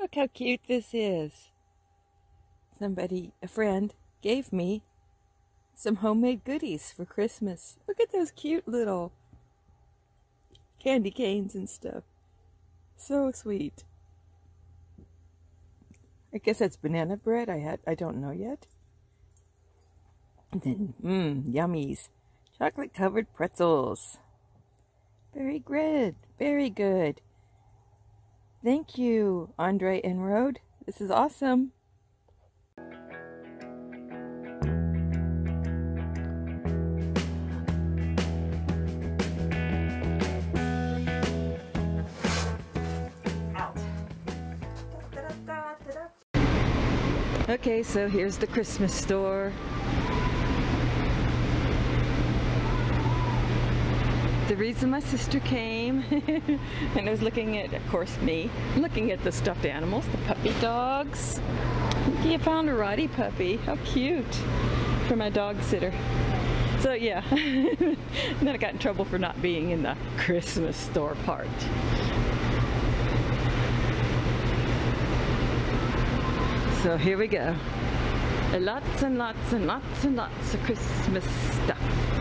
Look how cute this is. Somebody, a friend, gave me some homemade goodies for Christmas. Look at those cute little candy canes and stuff. So sweet. I guess that's banana bread. I had I don't know yet. And then mmm, yummies. Chocolate covered pretzels. Very good. Very good. Thank you, Andre Enroad. This is awesome. Okay, so here's the Christmas store. The reason my sister came, and I was looking at, of course, me, looking at the stuffed animals, the puppy dogs. You found a Roddy puppy. How cute. For my dog sitter. So yeah, then I got in trouble for not being in the Christmas store part. So here we go. Lots and lots and lots and lots of Christmas stuff.